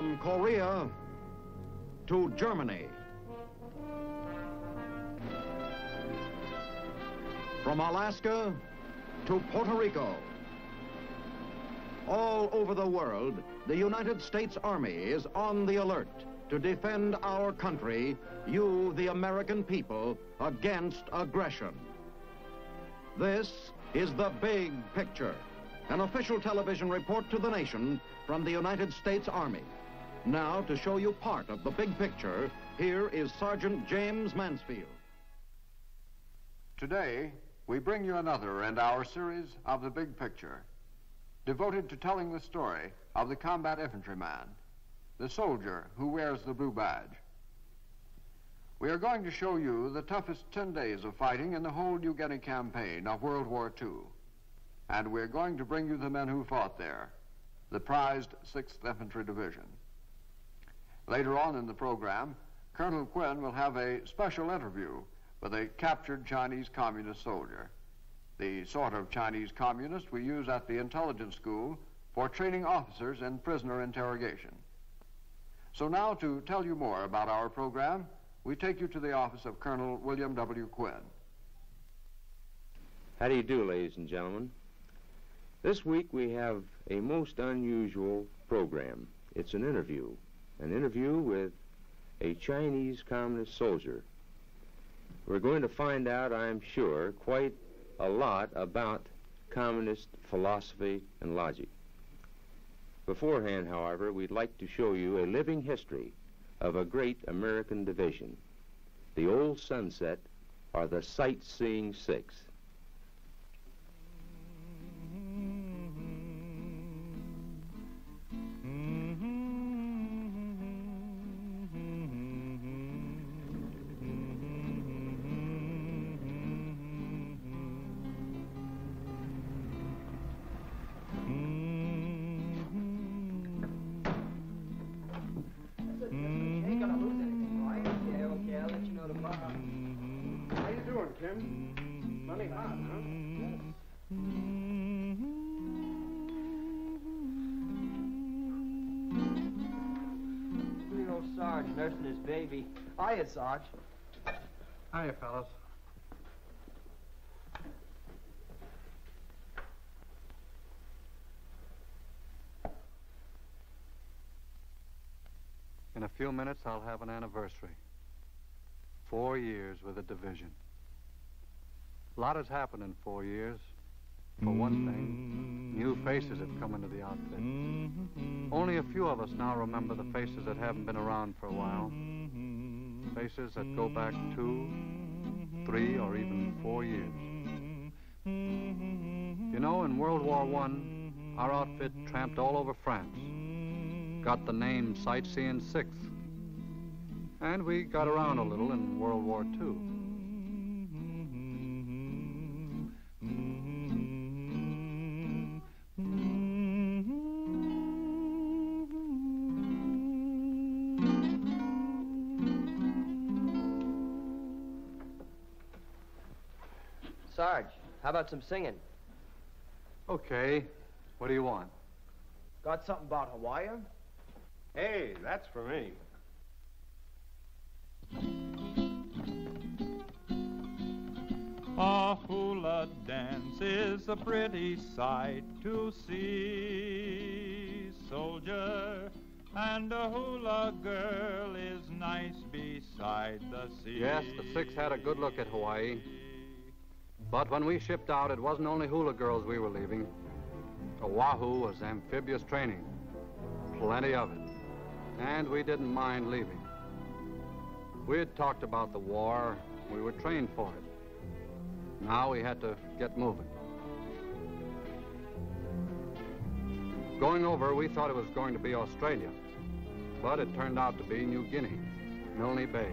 From Korea to Germany. From Alaska to Puerto Rico. All over the world, the United States Army is on the alert to defend our country, you, the American people, against aggression. This is the big picture, an official television report to the nation from the United States Army. Now, to show you part of the big picture, here is Sergeant James Mansfield. Today, we bring you another in our series of The Big Picture, devoted to telling the story of the combat infantryman, the soldier who wears the blue badge. We are going to show you the toughest 10 days of fighting in the whole New Guinea campaign of World War II. And we're going to bring you the men who fought there, the prized 6th Infantry Division. Later on in the program, Colonel Quinn will have a special interview with a captured Chinese communist soldier, the sort of Chinese communist we use at the intelligence school for training officers in prisoner interrogation. So now to tell you more about our program, we take you to the office of Colonel William W. Quinn. How do you do, ladies and gentlemen? This week we have a most unusual program. It's an interview, an interview with a Chinese communist soldier we're going to find out, I'm sure, quite a lot about communist philosophy and logic. Beforehand, however, we'd like to show you a living history of a great American division, the Old Sunset, or the Sightseeing Six. Hiya, Sarge. Hiya, fellas. In a few minutes, I'll have an anniversary. Four years with a division. A lot has happened in four years. For one thing, mm-hmm. new faces have come into the outfit. Mm-hmm. Only a few of us now remember the faces that haven't been around for a while. Mm-hmm. Faces that go back two, three, or even four years. You know, in World War I, our outfit tramped all over France, got the name Sightseeing Sixth, and we got around a little in World War II. Sarge, how about some singing? Okay. What do you want? Got something about Hawaii? Hey, that's for me. A hula dance is a pretty sight to see, soldier. And a hula girl is nice beside the sea. Yes, the Six had a good look at Hawaii. But when we shipped out, it wasn't only hula girls we were leaving. Oahu was amphibious training. Plenty of it. And we didn't mind leaving. We had talked about the war. We were trained for it. Now we had to get moving. Going over, we thought it was going to be Australia. But it turned out to be New Guinea, Milne Bay.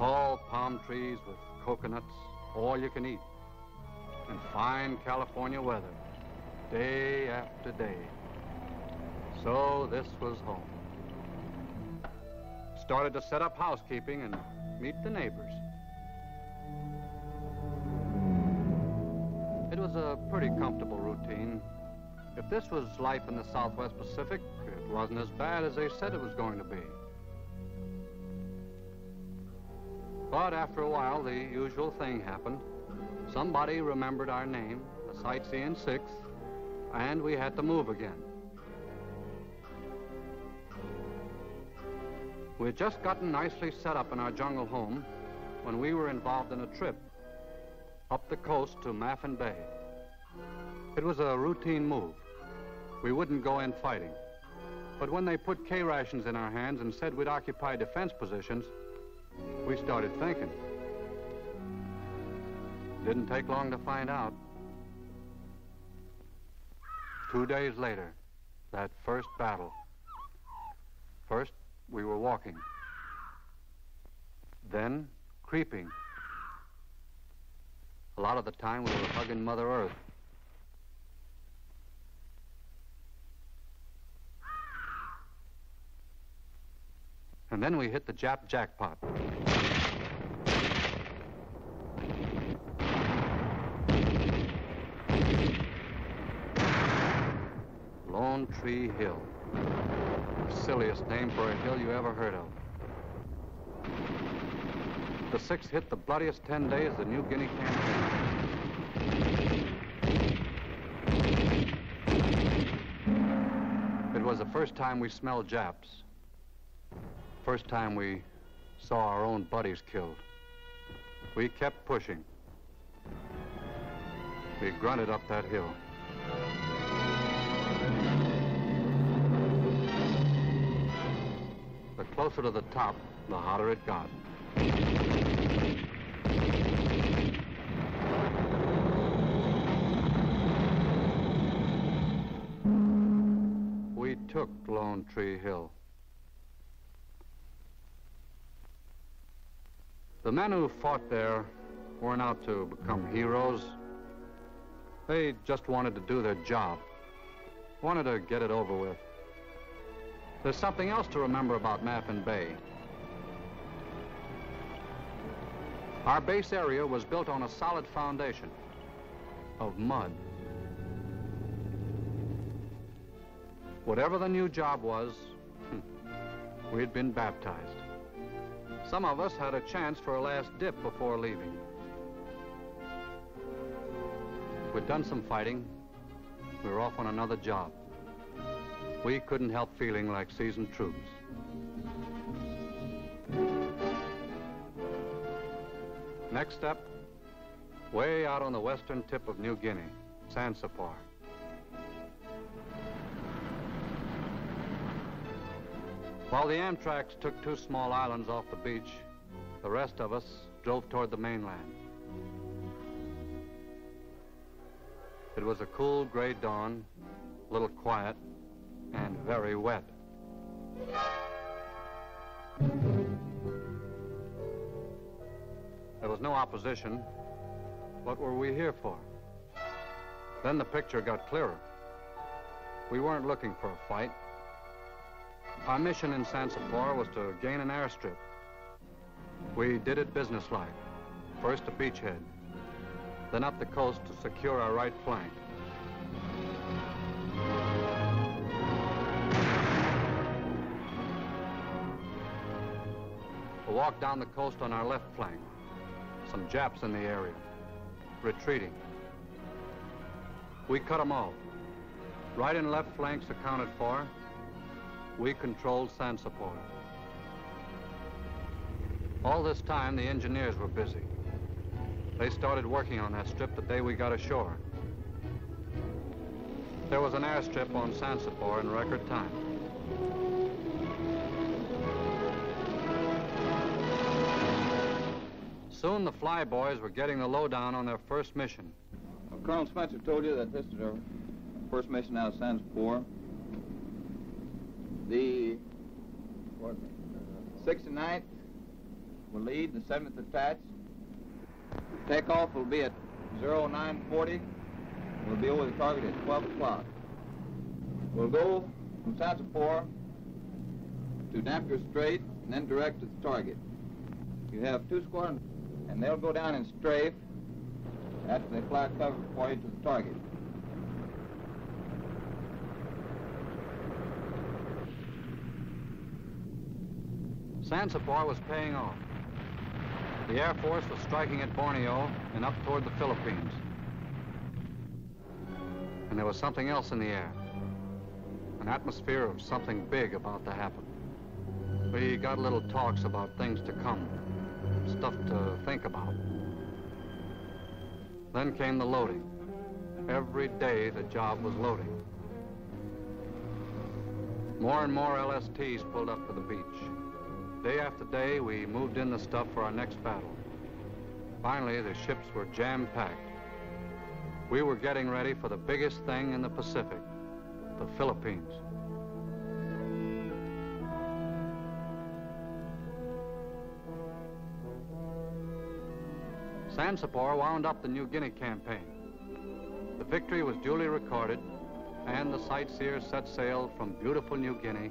Tall palm trees with coconuts, all you can eat. And fine California weather, day after day. So this was home. Started to set up housekeeping and meet the neighbors. It was a pretty comfortable routine. If this was life in the Southwest Pacific, it wasn't as bad as they said it was going to be. But after a while, the usual thing happened. Somebody remembered our name, the sightseeing sixth, and we had to move again. We had just gotten nicely set up in our jungle home when we were involved in a trip up the coast to Maffin Bay. It was a routine move. We wouldn't go in fighting. But when they put K rations in our hands and said we'd occupy defense positions, we started thinking. Didn't take long to find out. Two days later, that first battle. First, we were walking. Then, creeping. A lot of the time, we were hugging Mother Earth. And then we hit the Jap jackpot. Lone Tree Hill. The silliest name for a hill you ever heard of. The six hit the bloodiest ten days of the New Guinea campaign. It was the first time we smelled Japs. First time we saw our own buddies killed. We kept pushing. We grunted up that hill. The closer to the top, the hotter it got. We took Lone Tree Hill. The men who fought there weren't out to become hmm. heroes. They just wanted to do their job, wanted to get it over with. There's something else to remember about Maffin Bay. Our base area was built on a solid foundation of mud. Whatever the new job was, we'd been baptized. Some of us had a chance for a last dip before leaving. We'd done some fighting. We were off on another job. We couldn't help feeling like seasoned troops. Next step, way out on the western tip of New Guinea, Sansapor. While the Amtraks took two small islands off the beach, the rest of us drove toward the mainland. It was a cool gray dawn, a little quiet, and very wet. There was no opposition. What were we here for? Then the picture got clearer. We weren't looking for a fight. Our mission in San Sansapor was to gain an airstrip. We did it businesslike. First a beachhead, then up the coast to secure our right flank. A walk down the coast on our left flank. Some Japs in the area, retreating. We cut them off. Right and left flanks accounted for. We controlled Sansapor. All this time, the engineers were busy. They started working on that strip the day we got ashore. There was an airstrip on Sansapor in record time. Soon the flyboys were getting the lowdown on their first mission. Well, Colonel Spencer told you that this is our first mission out of Sansapor. The what, uh, 69th will lead, the 7th attached. Takeoff will be at 0940. We'll be over the target at 12 o'clock. We'll go from Sansapor to Dampier Strait and then direct to the target. You have two squadrons, and they'll go down and strafe after they fly cover for you to the target. Sansapor was paying off. The Air Force was striking at Borneo and up toward the Philippines. And there was something else in the air. An atmosphere of something big about to happen. We got little talks about things to come, stuff to think about. Then came the loading. Every day the job was loading. More and more LSTs pulled up to the beach. Day after day, we moved in the stuff for our next battle. Finally, the ships were jam-packed. We were getting ready for the biggest thing in the Pacific, the Philippines. Sansapor wound up the New Guinea campaign. The victory was duly recorded, and the sightseers set sail from beautiful New Guinea,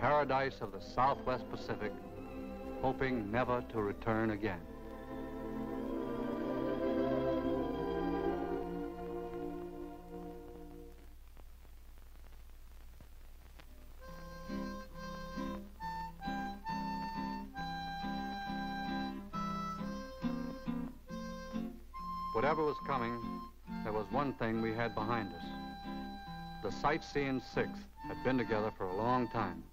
paradise of the Southwest Pacific, hoping never to return again. Whatever was coming, there was one thing we had behind us. The sightseeing sixth had been together for a long time.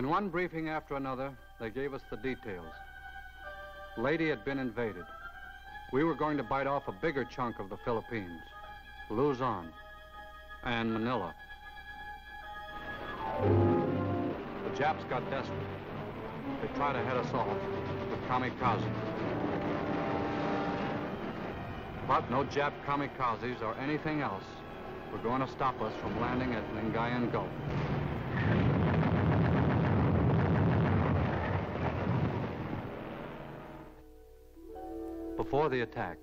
In one briefing after another, they gave us the details. Leyte had been invaded. We were going to bite off a bigger chunk of the Philippines, Luzon, and Manila. The Japs got desperate. They tried to head us off with kamikaze. But no Jap kamikazes or anything else were going to stop us from landing at Lingayen Gulf. Before the attack,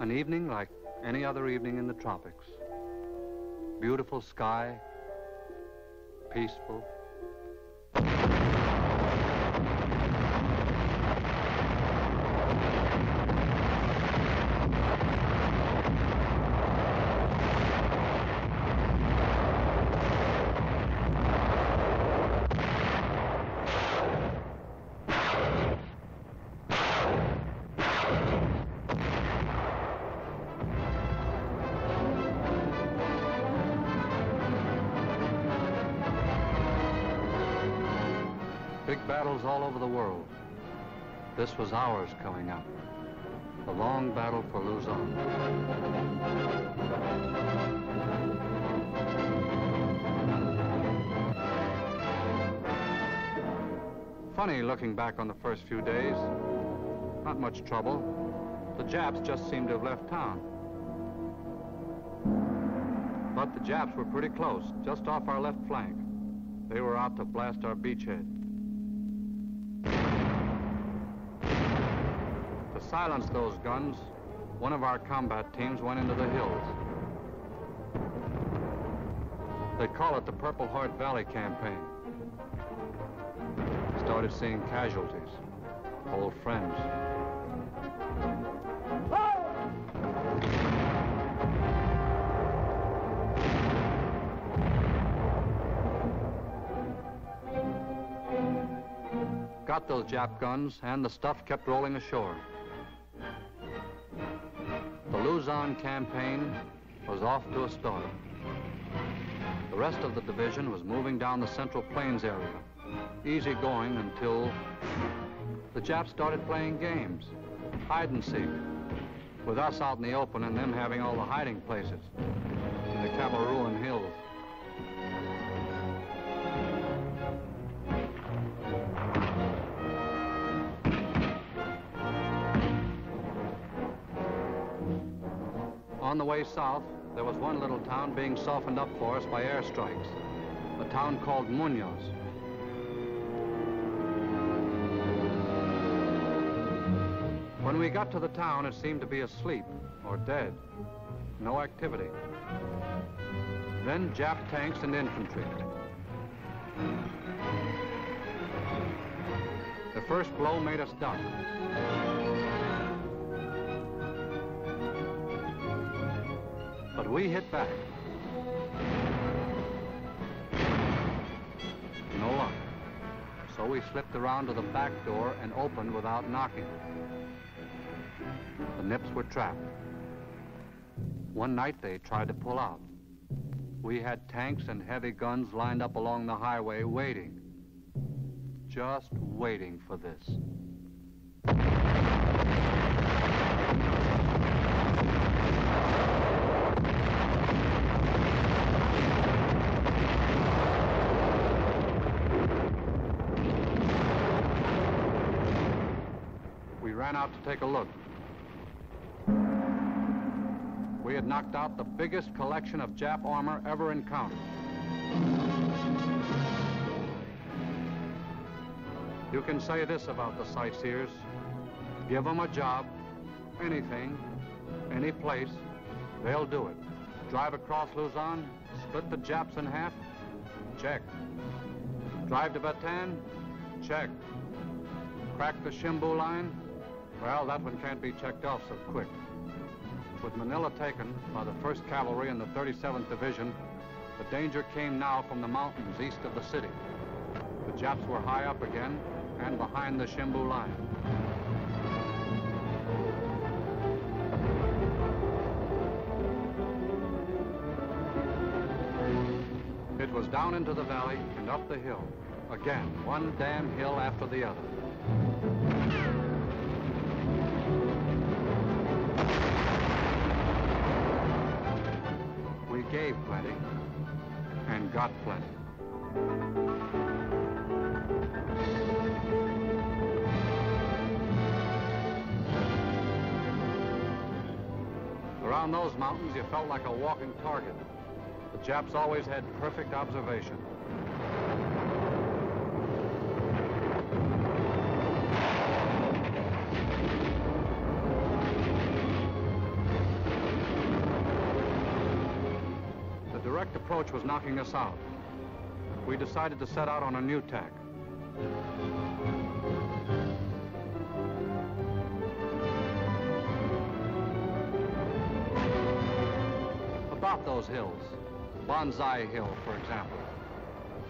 an evening like any other evening in the tropics. Beautiful sky, peaceful. Battles all over the world. This was ours coming up. The long battle for Luzon. Funny looking back on the first few days. Not much trouble. The Japs just seemed to have left town. But the Japs were pretty close, just off our left flank. They were out to blast our beachhead. To silence those guns, one of our combat teams went into the hills. They call it the Purple Heart Valley Campaign. Started seeing casualties, old friends. Got those Jap guns, and the stuff kept rolling ashore. Luzon campaign was off to a start. The rest of the division was moving down the Central Plains area, easy going until the Japs started playing games, hide and seek, with us out in the open and them having all the hiding places in the Cabaruan Hills. The way south, there was one little town being softened up for us by airstrikes. A town called Munoz. When we got to the town, it seemed to be asleep or dead. No activity. Then Jap tanks and infantry. The first blow made us duck. But we hit back. No luck. So we slipped around to the back door and opened without knocking. The Nips were trapped. One night they tried to pull out. We had tanks and heavy guns lined up along the highway waiting. Just waiting for this. Out to take a look. We had knocked out the biggest collection of Jap armor ever encountered. You can say this about the sightseers. Give them a job, anything, any place, they'll do it. Drive across Luzon, split the Japs in half, check. Drive to Bataan, check. Crack the Shimbu line, well, that one can't be checked off so quick. With Manila taken by the 1st Cavalry and the 37th Division, the danger came now from the mountains east of the city. The Japs were high up again and behind the Shimbu line. It was down into the valley and up the hill. Again, one damn hill after the other. Gave plenty and got plenty. Around those mountains, you felt like a walking target. The Japs always had perfect observation. Approach was knocking us out. We decided to set out on a new tack. About those hills, Bonsai Hill, for example.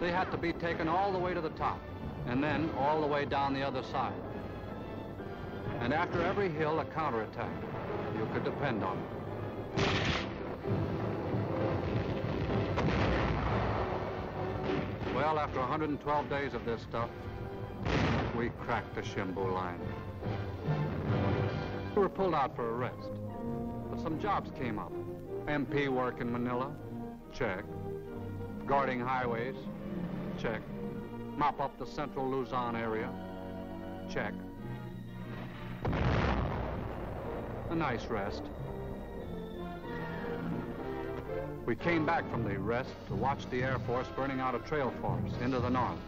They had to be taken all the way to the top, and then all the way down the other side. And after every hill, a counterattack. You could depend on it. Well, after 112 days of this stuff, we cracked the Shimbu line. We were pulled out for a rest, but some jobs came up. MP work in Manila, check. Guarding highways, check. Mop up the central Luzon area, check. A nice rest. We came back from the rest to watch the Air Force burning out a trail for us into the north.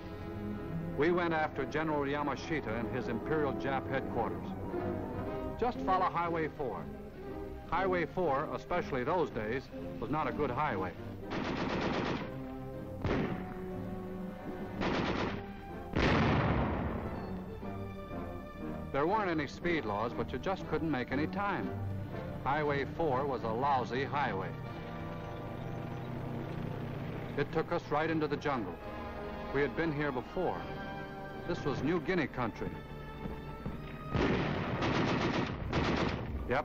We went after General Yamashita and his Imperial Jap headquarters. Just follow Highway 4. Highway 4, especially those days, was not a good highway. There weren't any speed laws, but you just couldn't make any time. Highway 4 was a lousy highway. It took us right into the jungle. We had been here before. This was New Guinea country. Yep,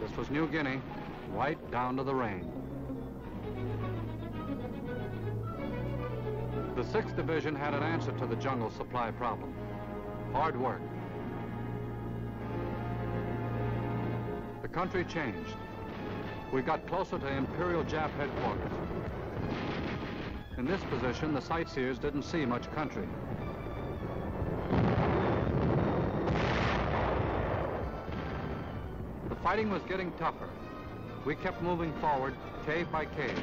this was New Guinea, right down to the rain. The 6th Division had an answer to the jungle supply problem. Hard work. The country changed. We got closer to Imperial Jap headquarters. In this position, the sightseers didn't see much country. The fighting was getting tougher. We kept moving forward, cave by cave.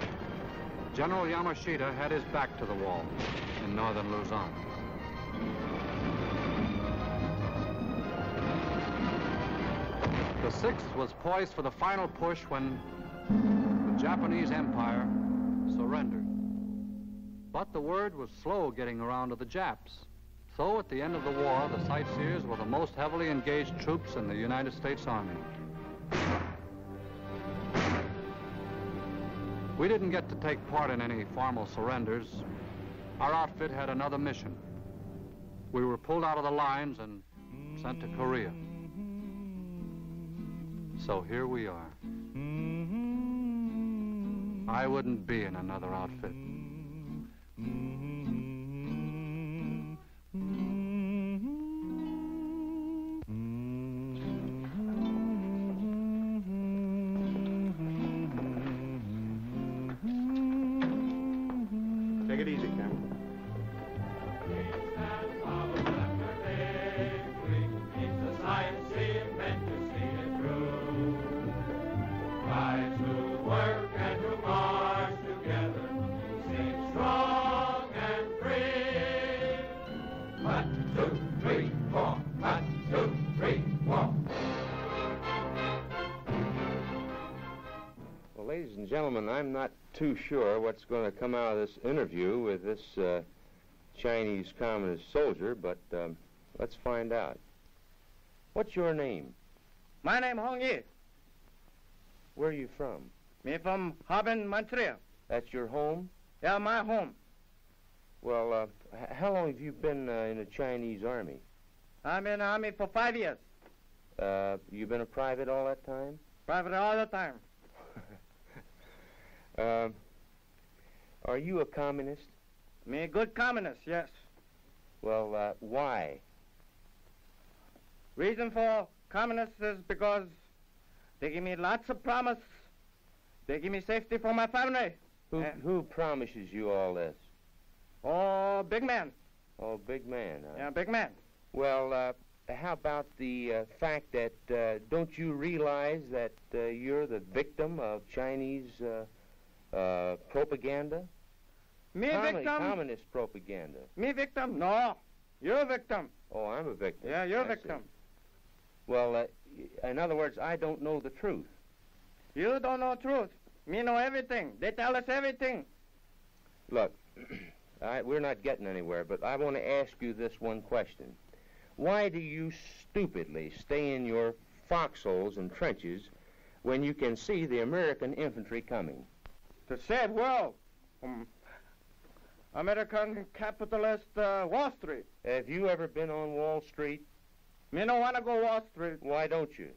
General Yamashita had his back to the wall in northern Luzon. The 6th was poised for the final push when the Japanese Empire surrendered. But the word was slow getting around to the Japs. So at the end of the war, the sightseers were the most heavily engaged troops in the United States Army. We didn't get to take part in any formal surrenders. Our outfit had another mission. We were pulled out of the lines and sent to Korea. So here we are. I wouldn't be in another outfit. Too sure what's going to come out of this interview with this uh, Chinese communist soldier, but um, let's find out. What's your name? My name Hong Yi. Where are you from? Me from Harbin, Manchuria. That's your home? Yeah, my home. Well, uh, h- how long have you been uh, in the Chinese army? I'm in the army for five years. Uh, you been a private all that time? Private all the time. Um, are you a communist? Me a good communist, yes. Well, uh, why? Reason for communists is because they give me lots of promise. They give me safety for my family. Who, Uh, who promises you all this? Oh, big man. Oh, big man. Huh? Yeah, big man. Well, uh, how about the uh, fact that uh, don't you realize that uh, you're the victim of Chinese uh, propaganda? Me victim. Communist propaganda. Me victim. No, you're a victim. Oh, I'm a victim. Yeah, you're a victim. Well, uh, in other words, I don't know the truth. You don't know truth. Me know everything. They tell us everything. Look, I, we're not getting anywhere, but I want to ask you this one question. Why do you stupidly stay in your foxholes and trenches when you can see the American infantry coming? To save world from American capitalist uh, Wall Street. Have you ever been on Wall Street? Me don't wanna go Wall Street. Why don't you?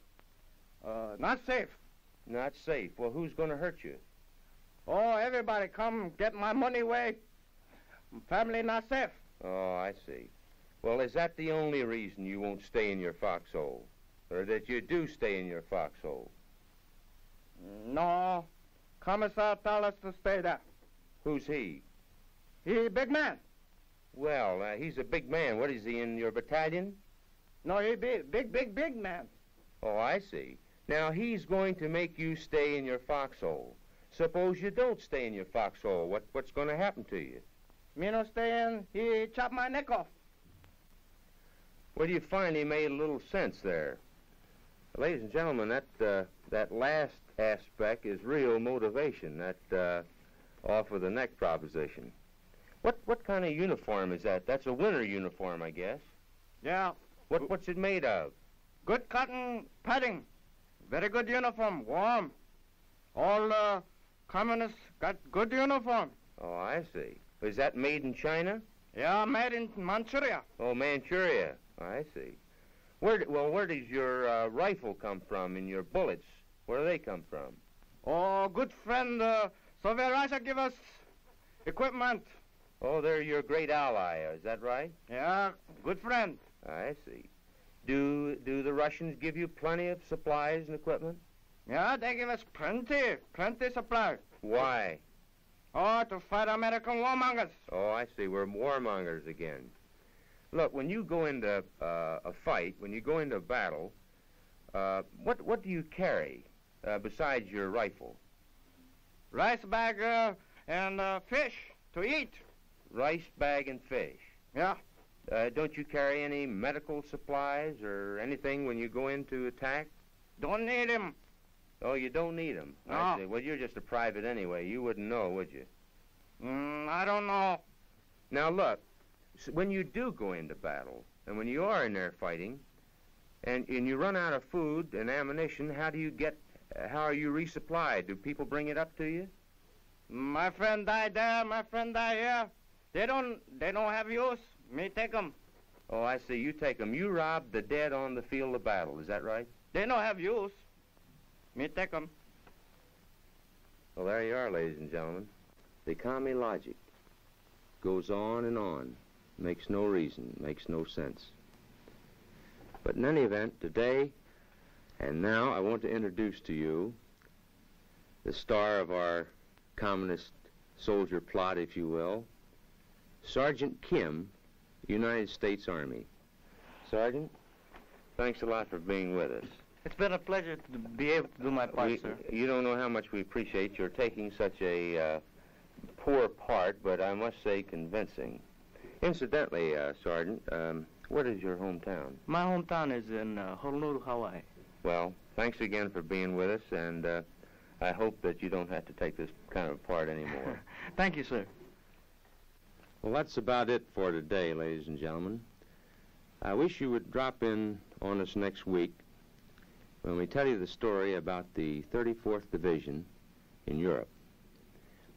Uh, not safe. Not safe. Well, who's going to hurt you? Oh, everybody come get my money away. Family not safe. Oh, I see. Well, is that the only reason you won't stay in your foxhole? Or that you do stay in your foxhole? No. Commissar tell us to stay there. Who's he? He big man. Well, uh, he's a big man. What is he in your battalion? No, he big, big, big, big man. Oh, I see. Now, he's going to make you stay in your foxhole. Suppose you don't stay in your foxhole. What, what's going to happen to you? Me no stay in. He chop my neck off. Well, do you finally made a little sense there. Ladies and gentlemen, that, uh, that last aspect is real motivation, that uh, off of the neck proposition. What, what kind of uniform is that? That's a winter uniform, I guess. Yeah. What, what's it made of? Good cotton padding. Very good uniform. Warm. All uh, communists got good uniform. Oh, I see. Is that made in China? Yeah, made in Manchuria. Oh, Manchuria. I see. Where, well, where does your uh, rifle come from and your bullets? Where do they come from? Oh, good friend, uh, Soviet Russia give us equipment. Oh, they're your great ally, is that right? Yeah, good friend. I see. Do do the Russians give you plenty of supplies and equipment? Yeah, they give us plenty, plenty supplies. Why? Oh, to fight American warmongers. Oh, I see. We're warmongers again. Look, when you go into uh, a fight, when you go into battle, uh, what what do you carry? Uh, besides your rifle? Rice bag uh, and uh, fish to eat. Rice bag and fish. Yeah. Uh, don't you carry any medical supplies or anything when you go into attack? Don't need him. Oh, you don't need them. No. I see. Well, you're just a private anyway. You wouldn't know, would you? Mm, I don't know. Now, look, when you do go into battle, and when you are in there fighting, and, and you run out of food and ammunition, how do you get, uh, how are you resupplied? Do people bring it up to you? My friend died there. My friend died here. They don't. They don't have use. Me take 'em. Oh, I see. You take them. You rob the dead on the field of battle. Is that right? They don't have use. Me take 'em. Well, there you are, ladies and gentlemen. The commie logic goes on and on. Makes no reason, makes no sense. But in any event, today and now I want to introduce to you the star of our communist soldier plot, if you will, Sergeant Kim, United States Army. Sergeant, thanks a lot for being with us. It's been a pleasure to be able to do my part, We- sir. You don't know how much we appreciate your taking such a uh, poor part, but I must say convincing. Incidentally, uh, Sergeant, um, what is your hometown? My hometown is in uh, Honolulu, Hawaii. Well, thanks again for being with us, and uh, I hope that you don't have to take this kind of part anymore. Thank you, sir. well, that's about it for today, ladies and gentlemen. I wish you would drop in on us next week when we tell you the story about the 34th Division in Europe.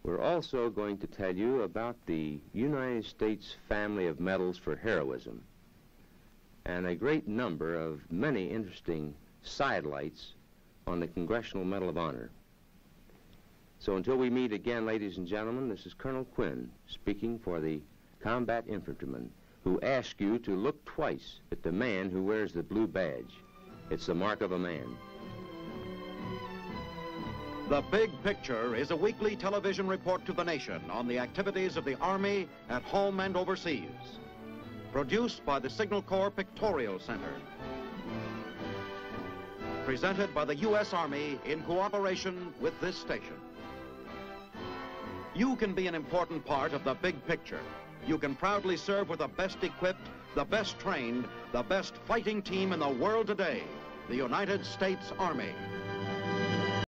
We're also going to tell you about the United States Family of Medals for Heroism and a great number of many interesting sidelights on the Congressional Medal of Honor. So until we meet again, ladies and gentlemen, this is Colonel Quinn speaking for the combat infantrymen who ask you to look twice at the man who wears the blue badge. It's the mark of a man. The Big Picture is a weekly television report to the nation on the activities of the Army at home and overseas. Produced by the Signal Corps Pictorial Center. Presented by the U.S. Army in cooperation with this station. You can be an important part of the big picture. You can proudly serve with the best equipped, the best trained, the best fighting team in the world today, the United States Army.